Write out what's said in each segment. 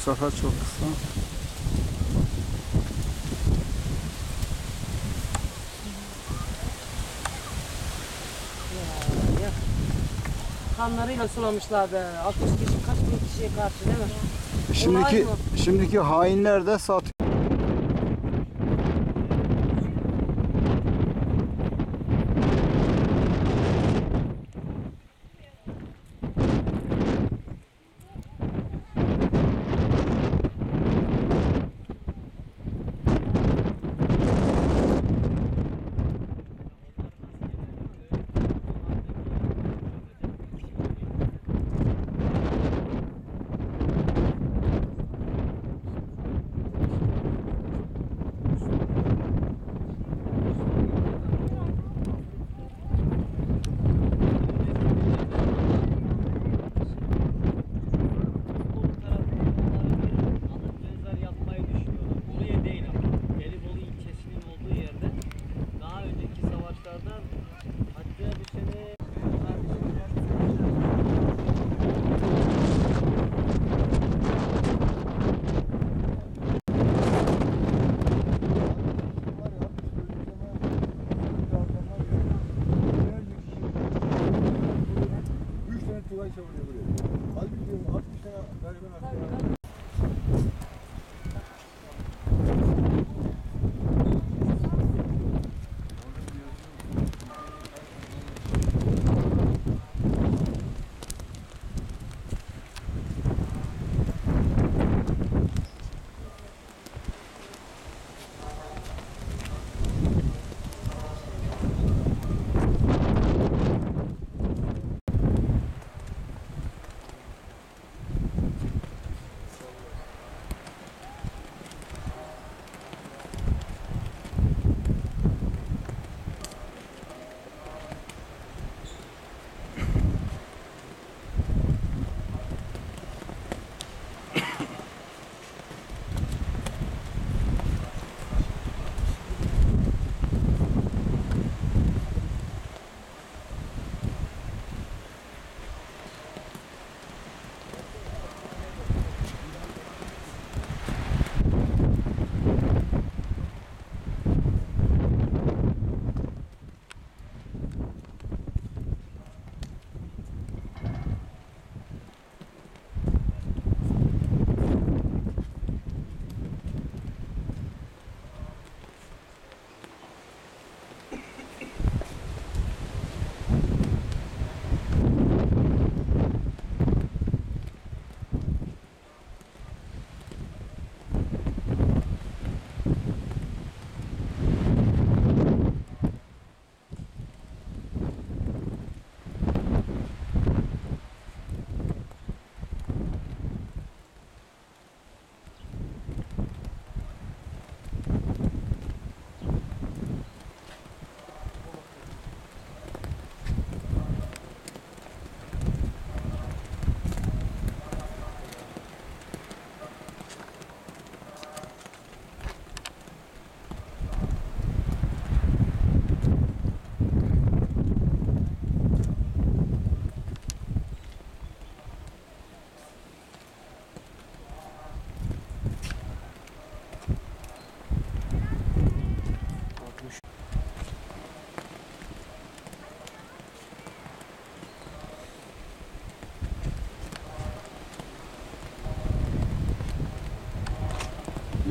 Mesafe çok kısa. Kanlarıyla sulamışlar be. 60 kişi kaç bin kişiye karşı değil mi? Şimdiki şimdiki hainler de satıyor.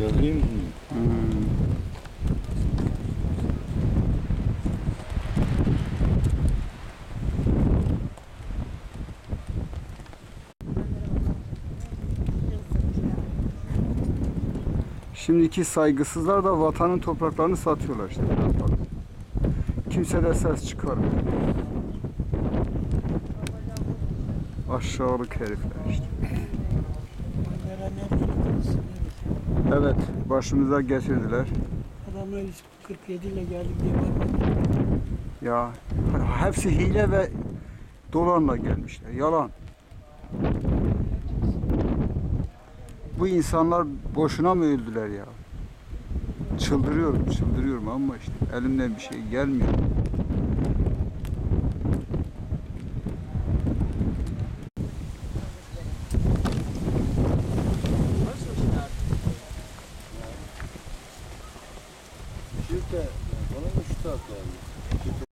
Yazayım mı? Hmm. Şimdiki saygısızlar da vatanın topraklarını satıyorlar işte. Kimse de ses çıkarmıyor. Aşağılık herifler işte. Evet, başımıza getirdiler. Adamlar 47 ile geldik diye bakma. Ya hepsi hile ve dolarla gelmişler. Yalan. Bu insanlar boşuna mı öldüler ya? Çıldırıyorum, çıldırıyorum ama işte elimden bir şey gelmiyor.